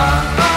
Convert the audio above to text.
ah.